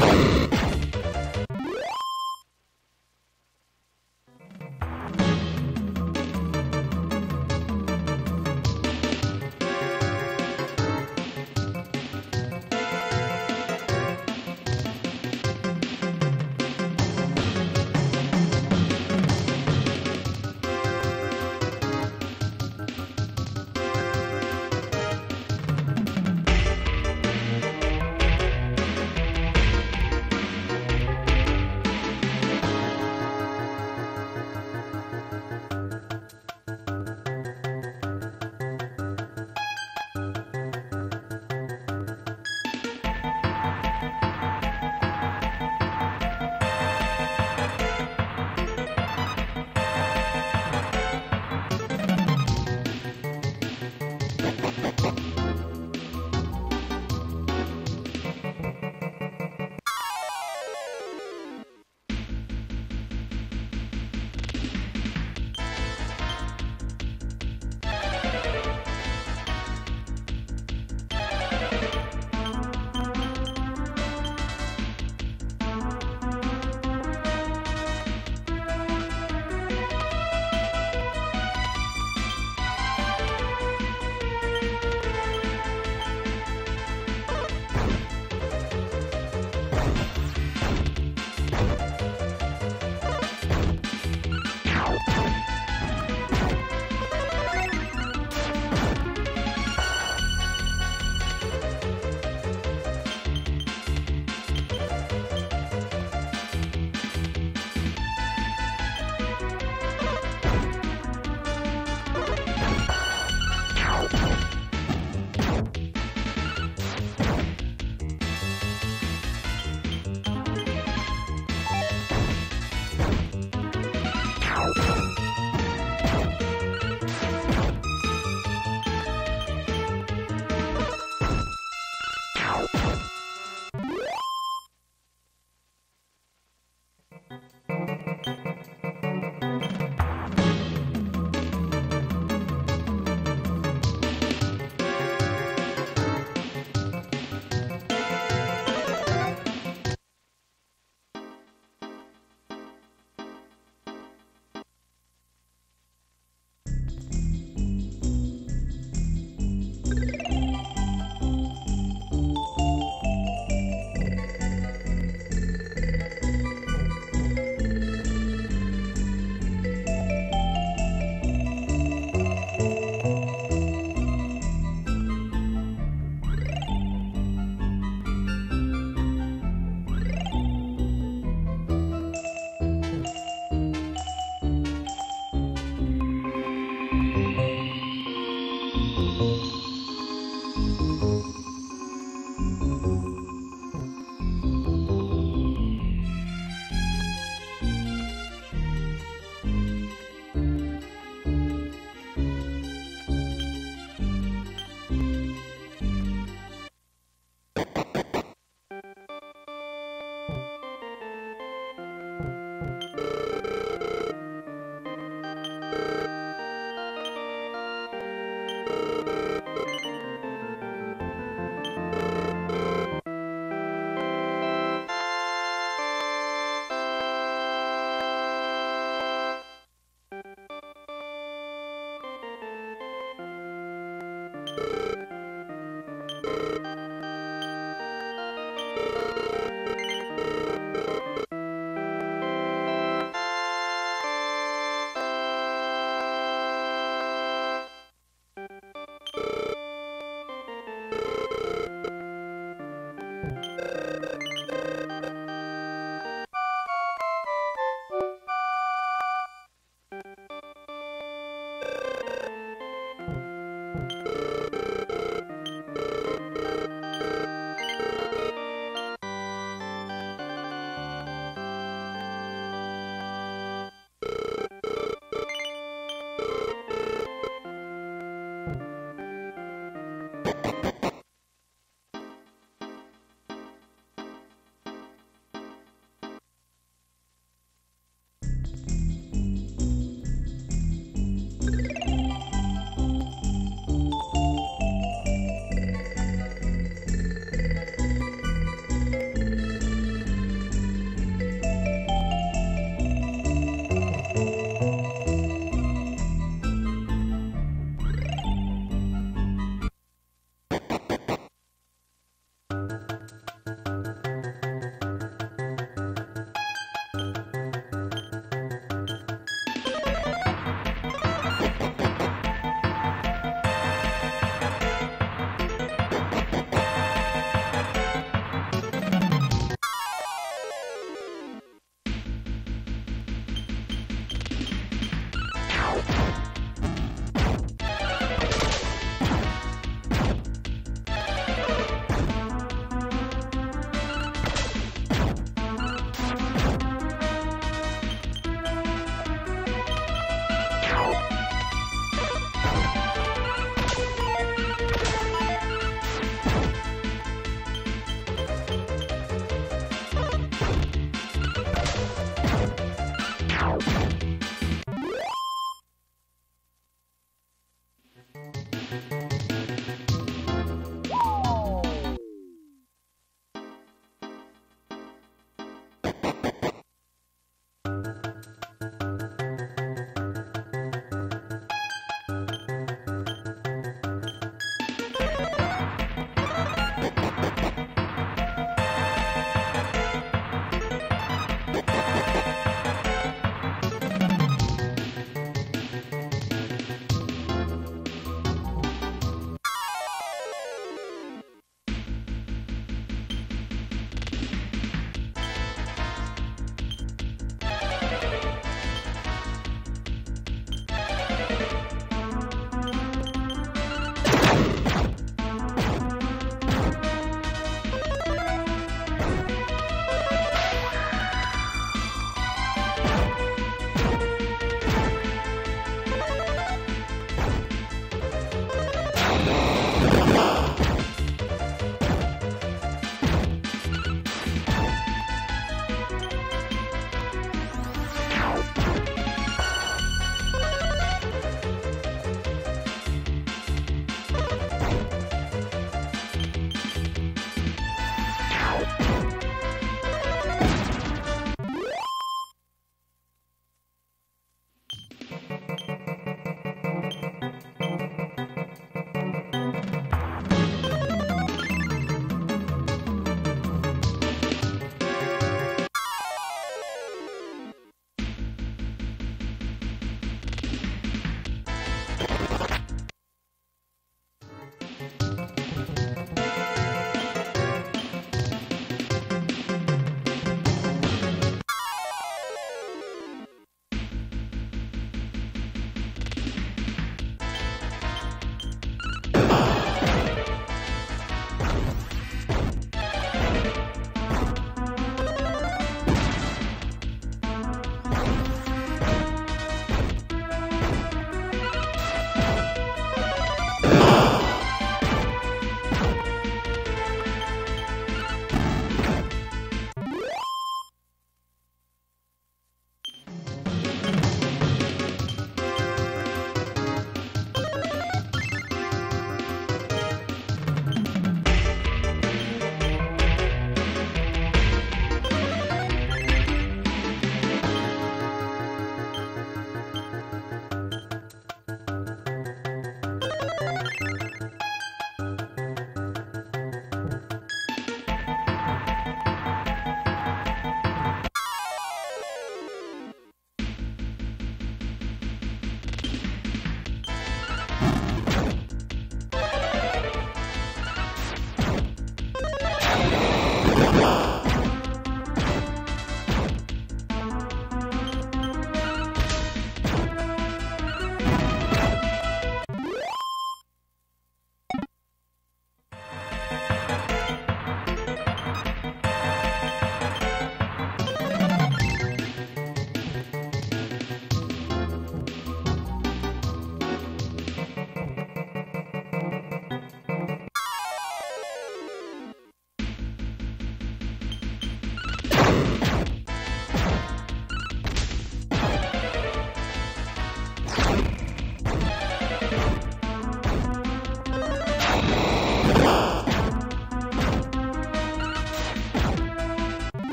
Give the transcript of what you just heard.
you